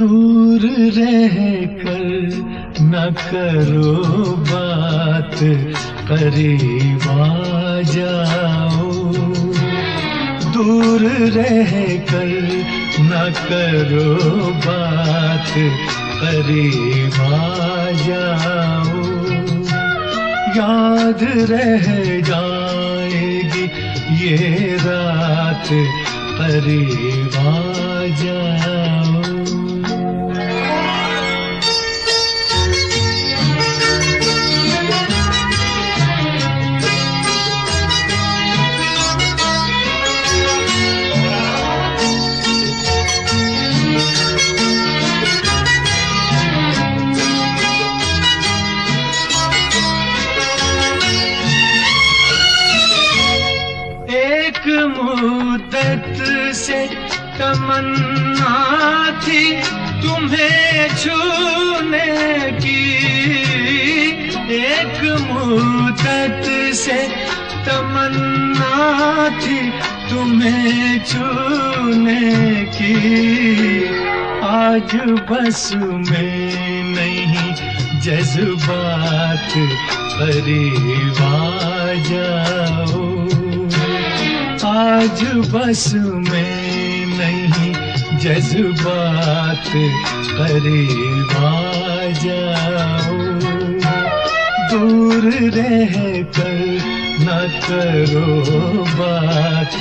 दूर रह कर न करो बात, करीब जाओ। दूर रह कर न करो बात, करीब आ जाओ। याद रह जाएगी ये रात, करीब एक मुद्दत से तमन्ना थी तुम्हें छूने की। एक मुद्दत से तमन्ना थी तुम्हें छूने की। आज बस में नहीं जज्बात जाओ आज बस में नहीं जज्बात करीब आ जाओ दूर रह कर न करो जाओ